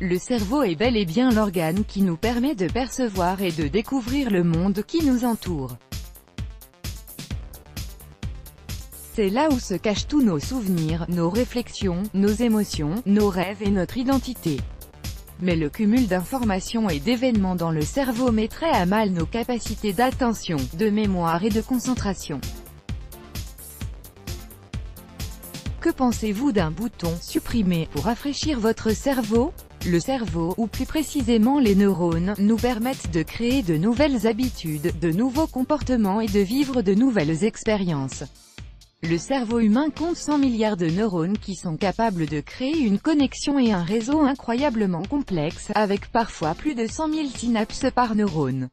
Le cerveau est bel et bien l'organe qui nous permet de percevoir et de découvrir le monde qui nous entoure. C'est là où se cachent tous nos souvenirs, nos réflexions, nos émotions, nos rêves et notre identité. Mais le cumul d'informations et d'événements dans le cerveau mettrait à mal nos capacités d'attention, de mémoire et de concentration. Que pensez-vous d'un bouton « Supprimer » pour rafraîchir votre cerveau? Le cerveau, ou plus précisément les neurones, nous permettent de créer de nouvelles habitudes, de nouveaux comportements et de vivre de nouvelles expériences. Le cerveau humain compte 100 milliards de neurones qui sont capables de créer une connexion et un réseau incroyablement complexe, avec parfois plus de 100 000 synapses par neurone.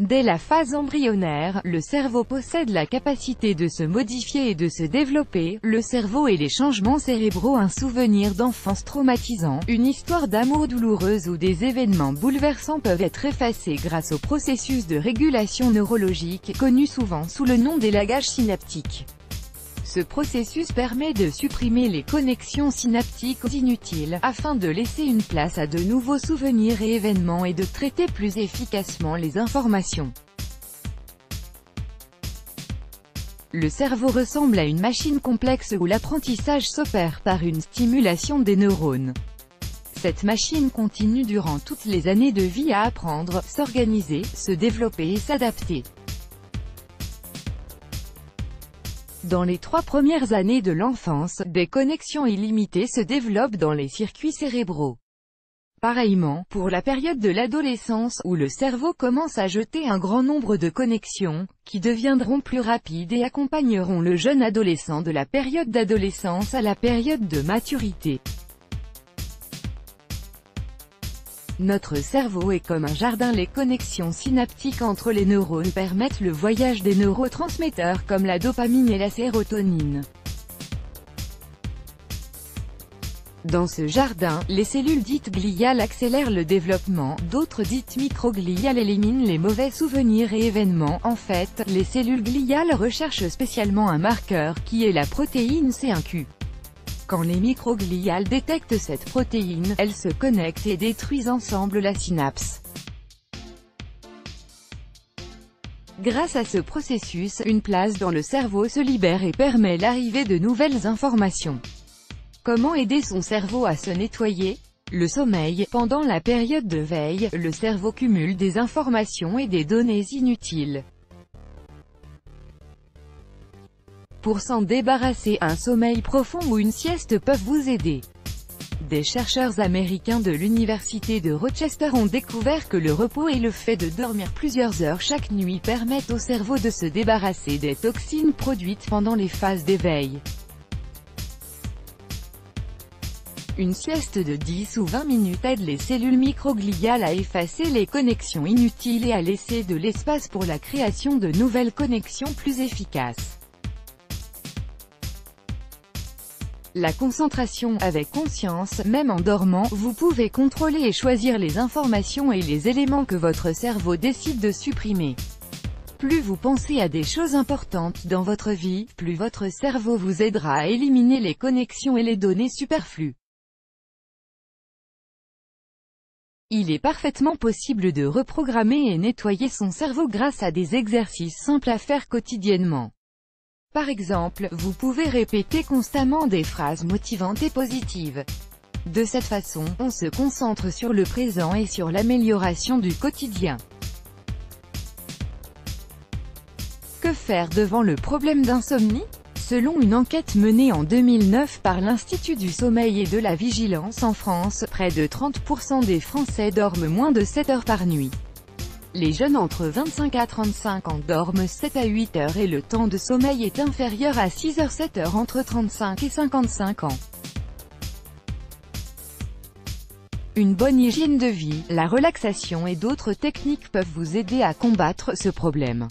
Dès la phase embryonnaire, le cerveau possède la capacité de se modifier et de se développer, le cerveau et les changements cérébraux un souvenir d'enfance traumatisant, une histoire d'amour douloureuse ou des événements bouleversants peuvent être effacés grâce au processus de régulation neurologique, connu souvent sous le nom d'élagage synaptique. Ce processus permet de supprimer les connexions synaptiques inutiles, afin de laisser une place à de nouveaux souvenirs et événements et de traiter plus efficacement les informations. Le cerveau ressemble à une machine complexe où l'apprentissage s'opère par une stimulation des neurones. Cette machine continue durant toutes les années de vie à apprendre, s'organiser, se développer et s'adapter. Dans les trois premières années de l'enfance, des connexions illimitées se développent dans les circuits cérébraux. Pareillement, pour la période de l'adolescence, où le cerveau commence à jeter un grand nombre de connexions, qui deviendront plus rapides et accompagneront le jeune adolescent de la période d'adolescence à la période de maturité. Notre cerveau est comme un jardin les connexions synaptiques entre les neurones permettent le voyage des neurotransmetteurs comme la dopamine et la sérotonine. Dans ce jardin, les cellules dites gliales accélèrent le développement, d'autres dites microgliales éliminent les mauvais souvenirs et événements. En fait, les cellules gliales recherchent spécialement un marqueur, qui est la protéine C1Q. Quand les microgliales détectent cette protéine, elles se connectent et détruisent ensemble la synapse. Grâce à ce processus, une place dans le cerveau se libère et permet l'arrivée de nouvelles informations. Comment aider son cerveau à se nettoyer? Le sommeil. Pendant la période de veille, le cerveau cumule des informations et des données inutiles. Pour s'en débarrasser, un sommeil profond ou une sieste peuvent vous aider. Des chercheurs américains de l'université de Rochester ont découvert que le repos et le fait de dormir plusieurs heures chaque nuit permettent au cerveau de se débarrasser des toxines produites pendant les phases d'éveil. Une sieste de 10 ou 20 minutes aide les cellules microgliales à effacer les connexions inutiles et à laisser de l'espace pour la création de nouvelles connexions plus efficaces. La concentration, avec conscience, même en dormant, vous pouvez contrôler et choisir les informations et les éléments que votre cerveau décide de supprimer. Plus vous pensez à des choses importantes dans votre vie, plus votre cerveau vous aidera à éliminer les connexions et les données superflues. Il est parfaitement possible de reprogrammer et nettoyer son cerveau grâce à des exercices simples à faire quotidiennement. Par exemple, vous pouvez répéter constamment des phrases motivantes et positives. De cette façon, on se concentre sur le présent et sur l'amélioration du quotidien. Que faire devant le problème d'insomnie? Selon une enquête menée en 2009 par l'Institut du sommeil et de la vigilance en France, près de 30% des Français dorment moins de 7 heures par nuit. Les jeunes entre 25 à 35 ans dorment 7 à 8 heures et le temps de sommeil est inférieur à 6 heures 7 heures entre 35 et 55 ans. Une bonne hygiène de vie, la relaxation et d'autres techniques peuvent vous aider à combattre ce problème.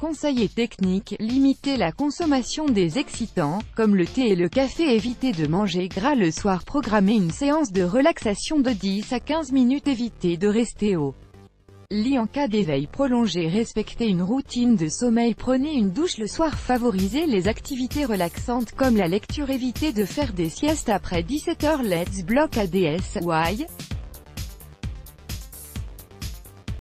Conseils techniques, limitez la consommation des excitants, comme le thé et le café évitez de manger gras le soir programmez une séance de relaxation de 10 à 15 minutes évitez de rester au Lit en cas d'éveil prolongé Respectez une routine de sommeil Prenez une douche le soir Favorisez les activités relaxantes comme la lecture Évitez de faire des siestes après 17h Let's block ADS, why